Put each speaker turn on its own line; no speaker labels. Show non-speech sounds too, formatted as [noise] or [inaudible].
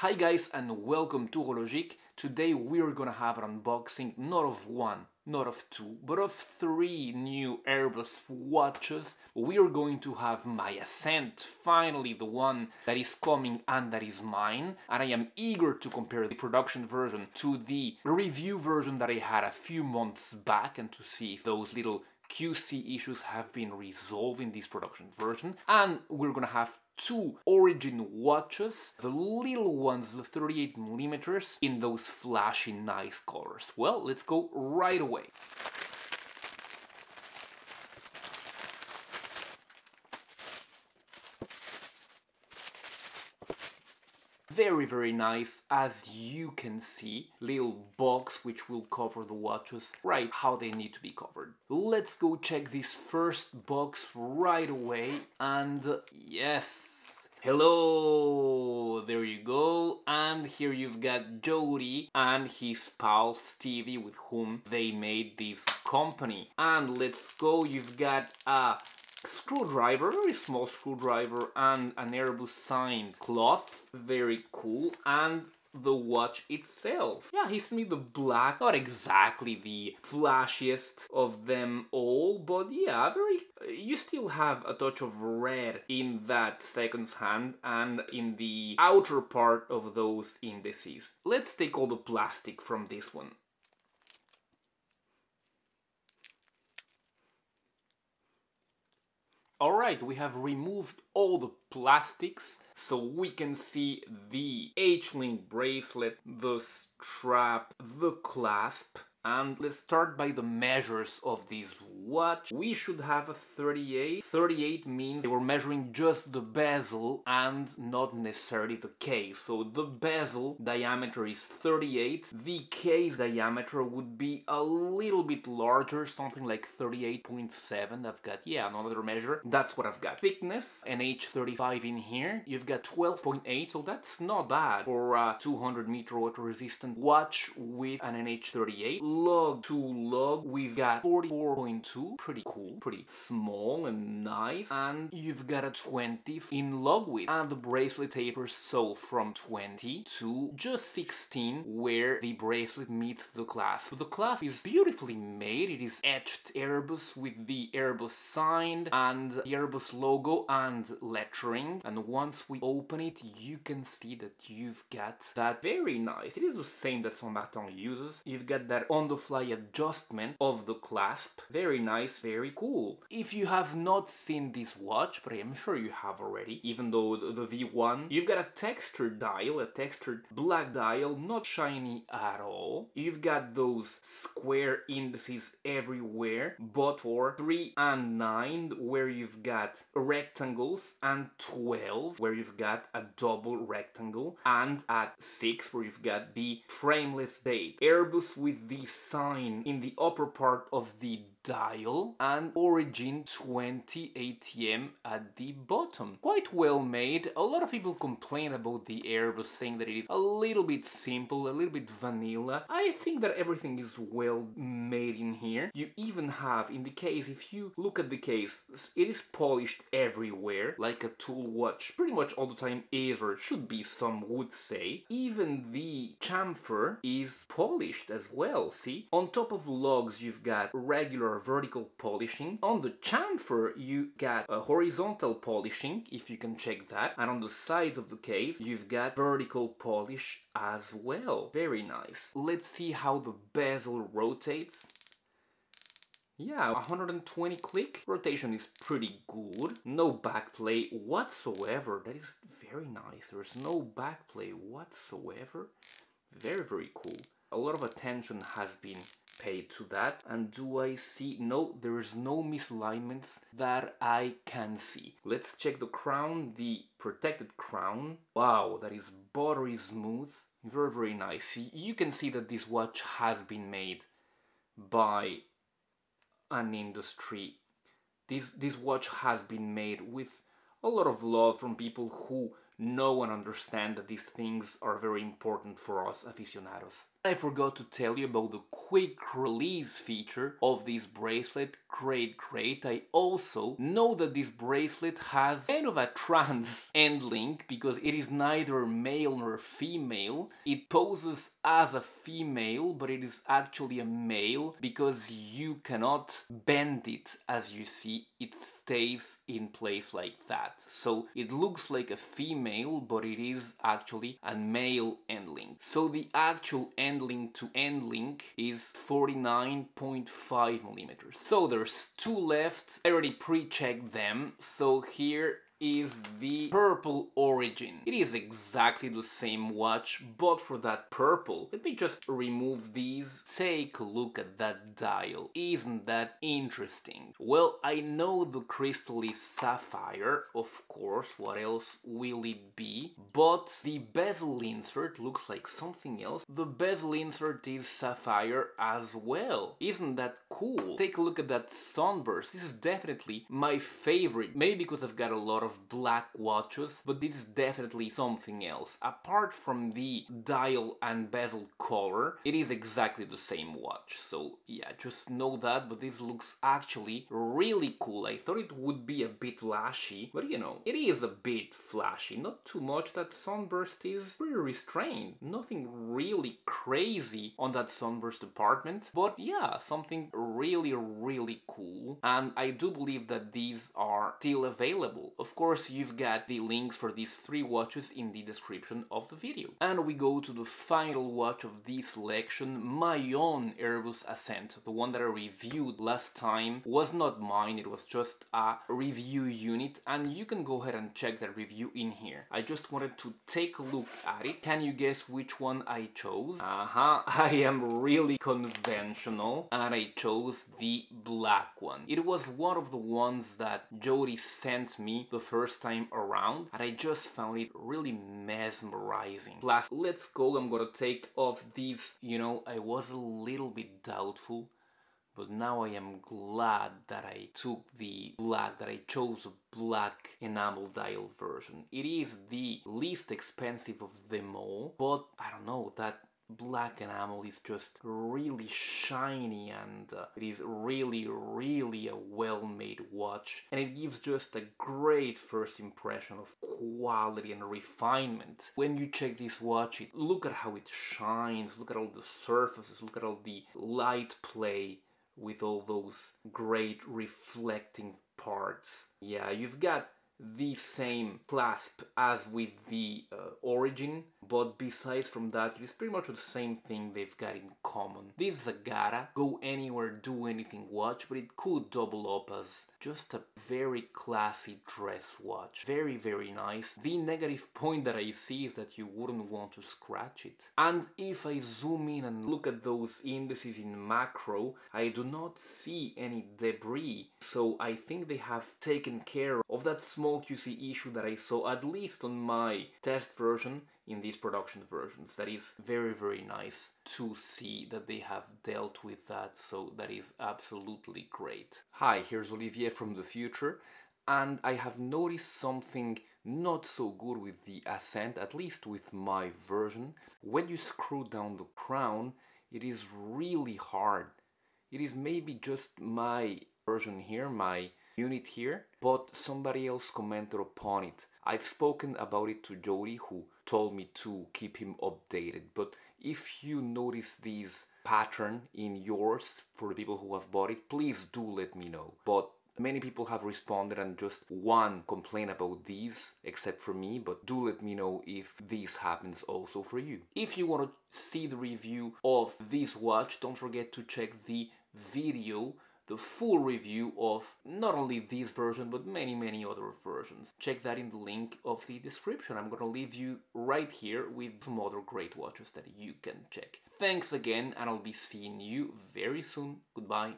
Hi guys and welcome to Horologique. Today we're gonna have an unboxing not of one, not of two, but of three new Erebus watches. We're going to have my Ascent, finally the one that is coming and that is mine. And I am eager to compare the production version to the review version that I had a few months back and to see if those little QC issues have been resolved in this production version. And we're gonna have two origin watches, the little ones, the 38 millimeters, in those flashy nice colors. Well, let's go right away. Very very nice as you can see little box which will cover the watches right how they need to be covered let's go check this first box right away and yes Hello, there you go. And here you've got Jody and his pal Stevie with whom they made this company. And let's go, you've got a screwdriver, very small screwdriver and an Erebus signed cloth, very cool. And the watch itself. Yeah, he's me the black, not exactly the flashiest of them all, but yeah, very. You still have a touch of red in that second's hand and in the outer part of those indices. Let's take all the plastic from this one. Alright, we have removed all the plastics so we can see the H-link bracelet, the strap, the clasp, and let's start by the measures of this watch. We should have a 38. 38 means they were measuring just the bezel and not necessarily the case. So the bezel diameter is 38. The case diameter would be a little bit larger, something like 38.7. I've got, yeah, another measure. That's what I've got. Thickness, an H35 in here. You've got 12.8, so that's not bad for a 200 meter water resistant watch with an NH38 lug to lug we've got 44.2 pretty cool pretty small and nice and you've got a 20 in lug width and the bracelet tapers so from 20 to just 16 where the bracelet meets the clasp. The clasp is beautifully made it is etched Erebus with the Erebus signed and the Erebus logo and lettering and once we open it you can see that you've got that very nice it is the same that San Martin uses you've got that on on-the-fly adjustment of the clasp. Very nice, very cool. If you have not seen this watch, but I am sure you have already, even though the, the V1, you've got a textured dial, a textured black dial, not shiny at all. You've got those square indices everywhere, but for 3 and 9, where you've got rectangles, and 12, where you've got a double rectangle, and at 6, where you've got the frameless date. Erebus with the sign in the upper part of the dial and origin 20 ATM at the bottom. Quite well made. A lot of people complain about the Erebus saying that it is a little bit simple, a little bit vanilla. I think that everything is well made in here. You even have in the case, if you look at the case, it is polished everywhere like a tool watch pretty much all the time is or should be some would say. Even the chamfer is polished as well, see? On top of logs you've got regular vertical polishing. On the chamfer, you got a horizontal polishing, if you can check that. And on the sides of the case, you've got vertical polish as well. Very nice. Let's see how the bezel rotates. Yeah, 120 click. Rotation is pretty good. No backplay whatsoever. That is very nice. There's no backplay whatsoever. Very, very cool. A lot of attention has been paid to that. And do I see no there is no misalignments that I can see. Let's check the crown the protected crown. Wow that is buttery smooth. Very very nice. You can see that this watch has been made by an industry. This this watch has been made with a lot of love from people who know and understand that these things are very important for us aficionados I forgot to tell you about the quick release feature of this bracelet. Great, great. I also know that this bracelet has kind of a trans end link because it is neither male nor female. It poses as a female, but it is actually a male because you cannot bend it as you see. It stays in place like that. So it looks like a female, but it is actually a male end link. So the actual end link to end link is 49.5 millimeters. So there's two left. I already pre-checked them. So here is the purple origin. It is exactly the same watch, but for that purple. Let me just remove these. Take a look at that dial. Isn't that interesting? Well, I know the crystal is sapphire, of course, what else will it be? But the bezel insert looks like something else. The bezel insert is sapphire as well. Isn't that cool? Take a look at that sunburst. This is definitely my favorite. Maybe because I've got a lot of of black watches, but this is definitely something else. Apart from the dial and bezel color, it is exactly the same watch. So yeah, just know that, but this looks actually really cool. I thought it would be a bit flashy, but you know, it is a bit flashy. Not too much, that sunburst is pretty restrained. Nothing really crazy on that sunburst department, but yeah, something really, really cool. And I do believe that these are still available. Of course, you've got the links for these three watches in the description of the video. And we go to the final watch of this selection, my own Erebus Ascent. The one that I reviewed last time was not mine, it was just a review unit and you can go ahead and check that review in here. I just wanted to take a look at it. Can you guess which one I chose? Uh-huh, [laughs] I am really conventional and I chose the black one. It was one of the ones that Jody sent me the first time around and I just found it really mesmerizing. Plus, let's go, I'm gonna take off these, you know, I was a little bit doubtful but now I am glad that I took the black, that I chose a black enamel dial version. It is the least expensive of them all, but I don't know, that black enamel is just really shiny and uh, it is really really a well made watch. And it gives just a great first impression of quality and refinement. When you check this watch it look at how it shines look at all the surfaces look at all the light play with all those great reflecting parts. Yeah you've got the same clasp as with the uh, origin but besides from that it's pretty much the same thing they've got in common. This is a GADA go anywhere do anything watch but it could double up as just a very classy dress watch. Very very nice. The negative [laughs] point that I see is that you wouldn't want to scratch it. And if I zoom in and look at those indices in macro I do not see any debris. So I think they have taken care of that small small QC issue that I saw at least on my test version in these production versions. That is very, very nice to see that they have dealt with that, so that is absolutely great. Hi, here's Olivier from the future, and I have noticed something not so good with the Ascent, at least with my version. When you screw down the crown, it is really hard. It is maybe just my version here, my unit here, but somebody else commented upon it. I've spoken about it to Jody who told me to keep him updated, but if you notice this pattern in yours for the people who have bought it, please do let me know. But many people have responded and just one complain about these except for me but do let me know if this happens also for you if you want to see the review of this watch don't forget to check the video the full review of not only this version but many many other versions. Check that in the link of the description. I'm gonna leave you right here with some other great watches that you can check. Thanks again and I'll be seeing you very soon. Goodbye.